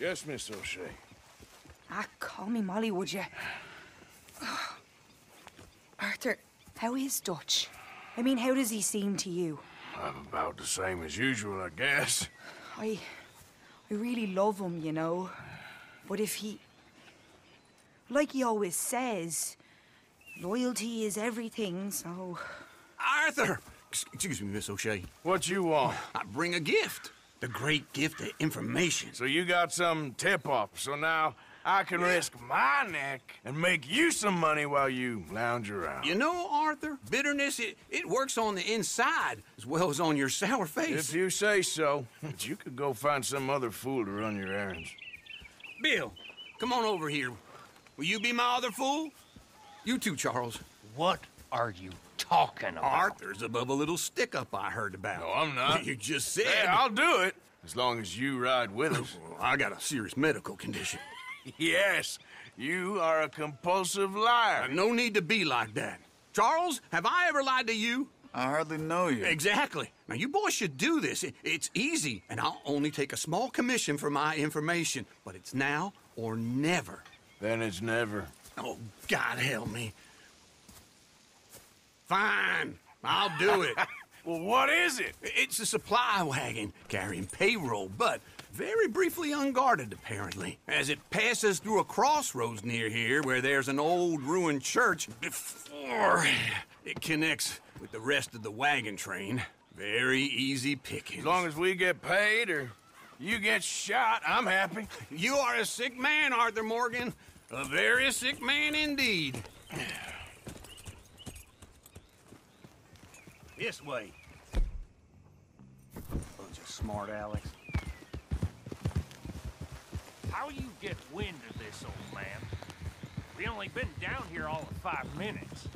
Yes, Miss O'Shea. Ah, call me Molly, would you? Arthur, how is Dutch? I mean, how does he seem to you? I'm about the same as usual, I guess. I... I really love him, you know. But if he... Like he always says, loyalty is everything, so... Arthur! Excuse me, Miss O'Shea. What you want? I bring a gift. The great gift of information. So you got some tip-off, so now I can risk my neck and make you some money while you lounge around. You know, Arthur, bitterness, it, it works on the inside as well as on your sour face. If you say so, but you could go find some other fool to run your errands. Bill, come on over here. Will you be my other fool? You too, Charles. What are you talking about? Arthur's above a little stick-up I heard about. No, I'm not. You just said... Yeah, I'll do it, as long as you ride with us. I got a serious medical condition. yes, you are a compulsive liar. Uh, no need to be like that. Charles, have I ever lied to you? I hardly know you. Exactly. Now, you boys should do this. It- It's easy, and I'll only take a small commission for my information. But it's now or never. Then it's never. Oh, God help me. Fine. I'll do it. Well, what is it? It's a supply wagon carrying payroll, but very briefly unguarded, apparently. As it passes through a crossroads near here where there's an old ruined church before it connects with the rest of the wagon train. Very easy pickings. As long as we get paid or you get shot, I'm happy. You are a sick man, Arthur Morgan. A very sick man indeed. This way. Bunch of smart Alex. How you get wind of this, old man? We only been down here all of five minutes.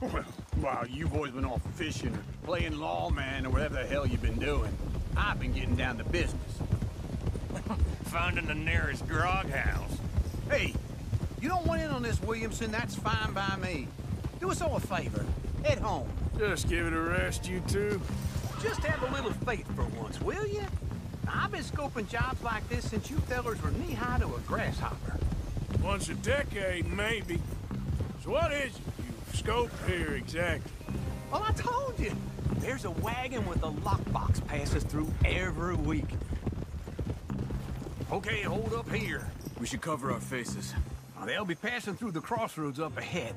Well, while you boys been off fishing or playing lawman or whatever the hell you've been doing, I've been getting down to business. Finding the nearest grog house. Hey, you don't want in on this, Williamson, that's fine by me. Do us all a favor. Head home. Just give it a rest, you two. Just have a little faith for once, will you? I've been scoping jobs like this since you fellers were knee-high to a grasshopper. Once a decade, maybe. So what is it you've scoped here exactly? Well, I told you. There's a wagon with a lockbox passes through every week. Okay, hold up here. We should cover our faces. Now, they'll be passing through the crossroads up ahead.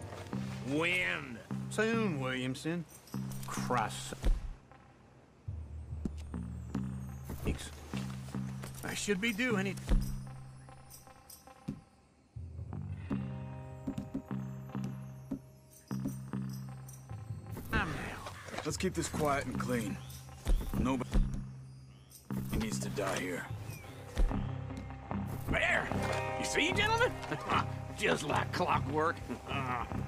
Wind. Soon, Williamson. Christ. Thanks. I should be doing it. Time now. Let's keep this quiet and clean. Nobody needs to die here. There! You see, gentlemen? Just like clockwork.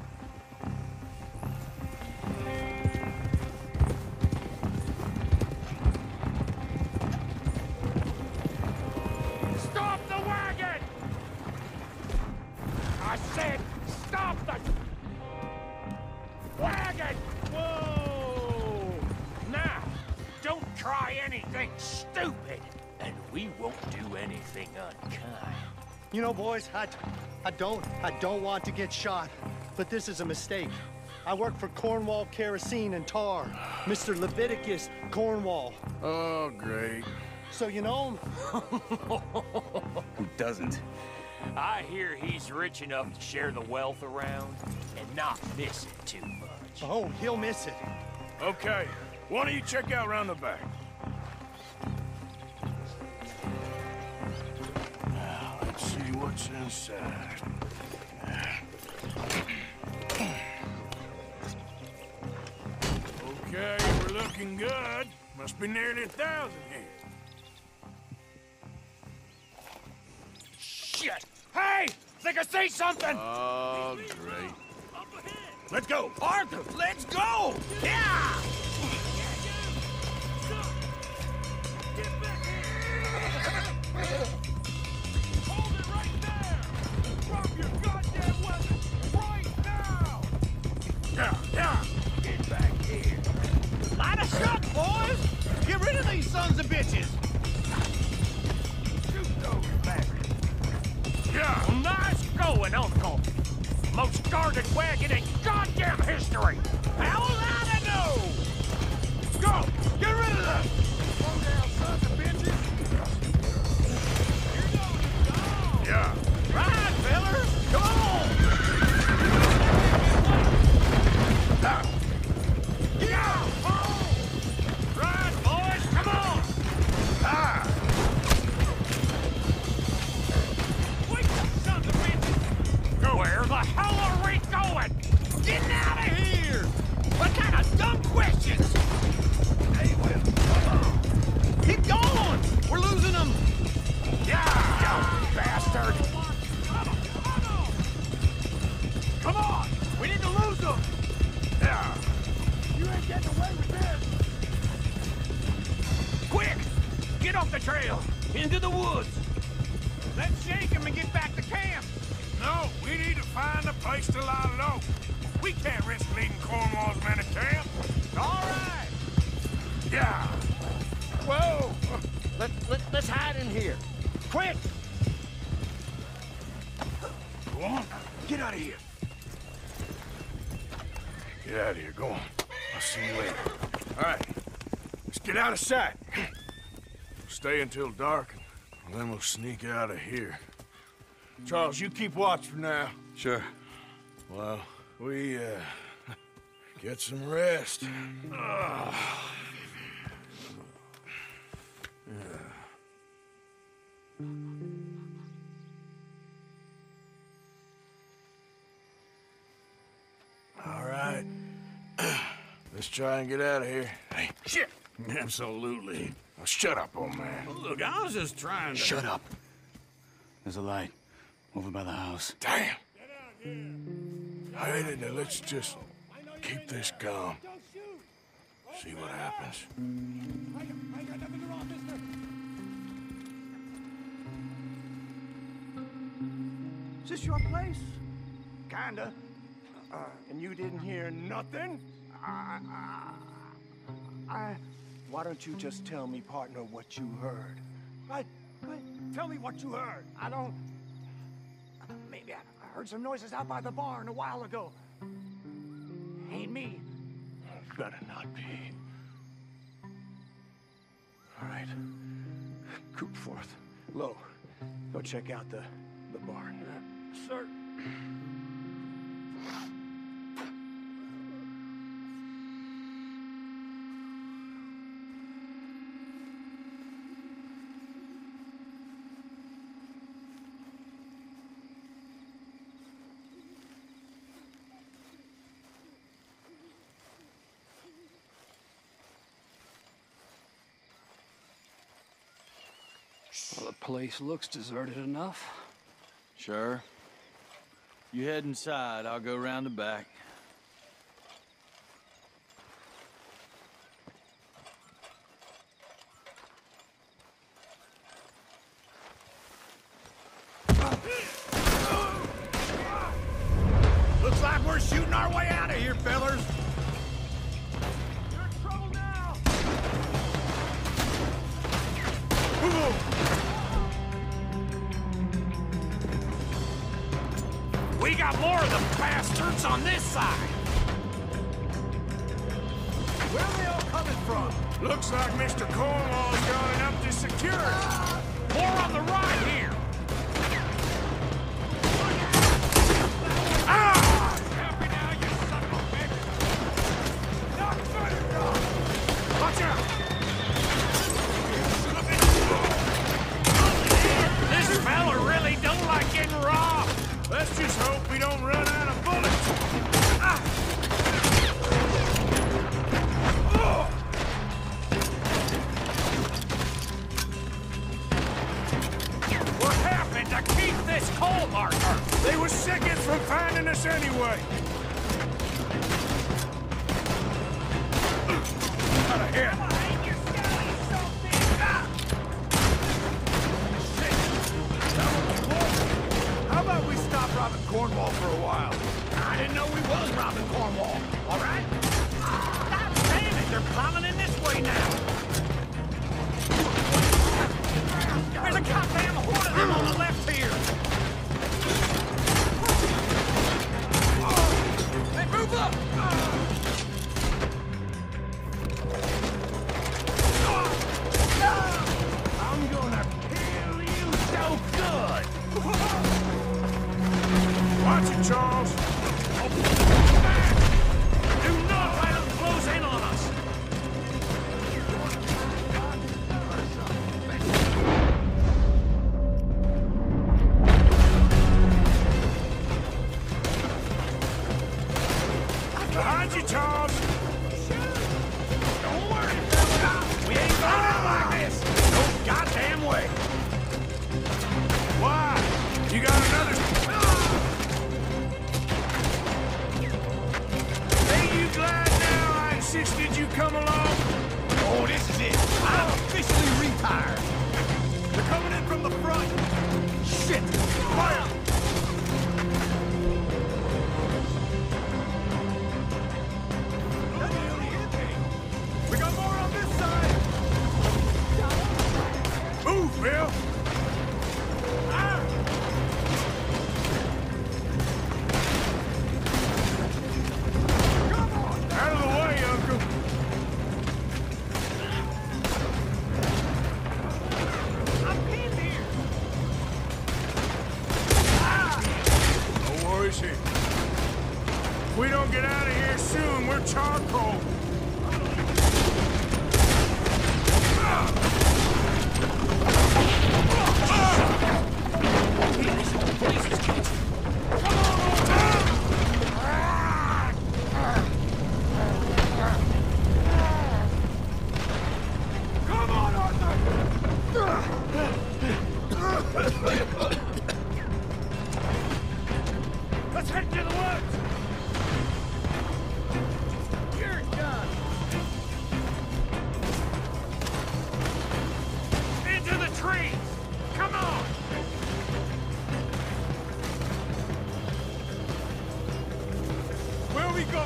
stupid, and we won't do anything unkind. You know, boys, I, I don't, I don't want to get shot, but this is a mistake. I work for Cornwall Kerosene and Tar, Mr. Leviticus Cornwall. Oh, great. So you know him? Who doesn't? I hear he's rich enough to share the wealth around and not miss it too much. Oh, he'll miss it. Okay, why don't you check out round the back? What's inside. Okay, we're looking good. Must be nearly a thousand here. Shit! Hey! Think I see something! Oh, great. Let's go! Arthur, let's go! Yeah! Let, let, let's hide in here. Quick! Go on. Get out of here. Get out of here. Go on. I'll see you later. All right. Let's get out of sight. Stay until dark, and then we'll sneak out of here. Charles, you keep watch for now. Sure. Well, we, uh, get some rest. Ugh. Let's try and get out of here. Hey, shit! Absolutely. Now shut up, old man. Look, I was just trying to... Shut up. There's a light over by the house. Damn! Hey, now let's just keep this calm. See what happens. Is this your place? Kinda. Uh, and you didn't hear nothing? I, I, I, why don't you just tell me, partner, what you heard? What? What? Tell me what you heard. I don't... Maybe I, I heard some noises out by the barn a while ago. Ain't me. Better not be. All right. Coopforth. Low. Go check out the, the barn. Sir. Well, the place looks deserted enough. Sure. You head inside. I'll go round the back. We got more of the bastards on this side! Where are they all coming from? Looks like Mr. Cornwall's gone upped his security. More on the right here! Cornwall for a while. I didn't know we was robbing Cornwall, all right? God damn it, they're plowing in this way now. There's a goddamn horde of them on the left here. Hey, they move up! I'm gonna kill you so good! Got you, Charles.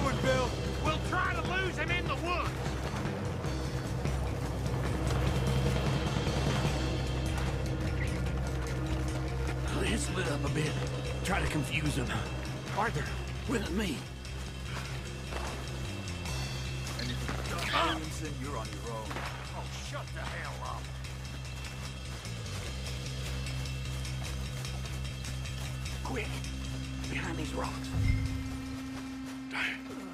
Where are we going, Bill? We'll try to lose him in the woods! Let's split up a bit. Try to confuse him. Arthur, with me. And if you don't ah! Williamson, you're on your own. Oh, shut the hell up! Quick! Behind these rocks. はい。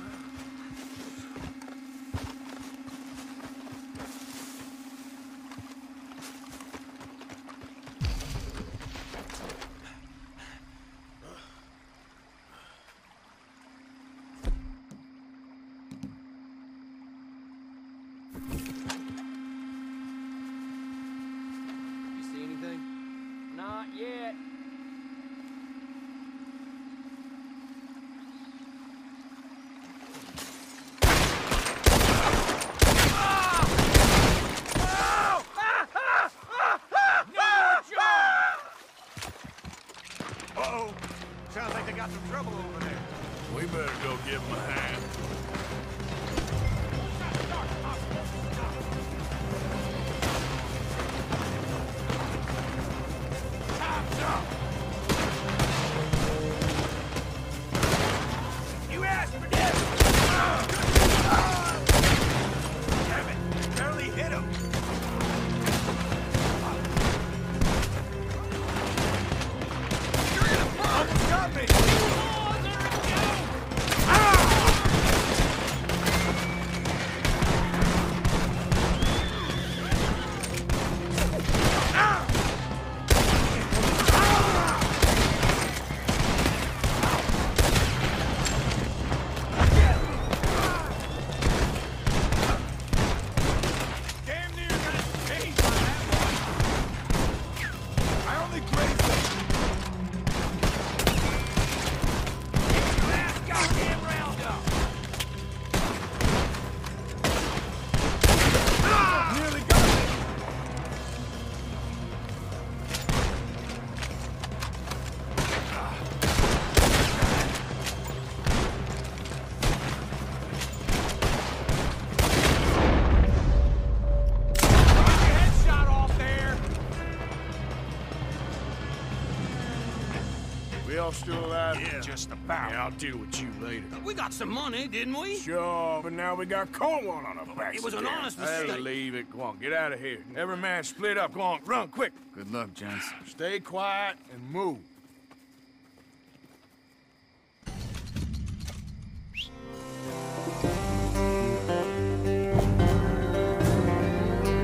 y'all still alive? Yeah, just about. Yeah, I'll deal with you later. We got some money, didn't we? Sure, but now we got Cornwall on our backs. It was an honest mistake. Hey, leave it. Go on, get out of here. Every man split up. Go on, run, quick. Good luck, Johnson. Stay quiet and move.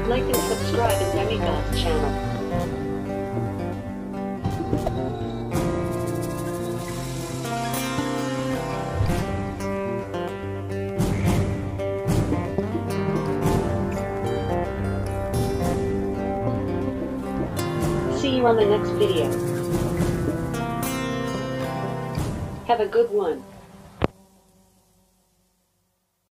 Like and subscribe to Demigod's channel. On the next video. Have a good one.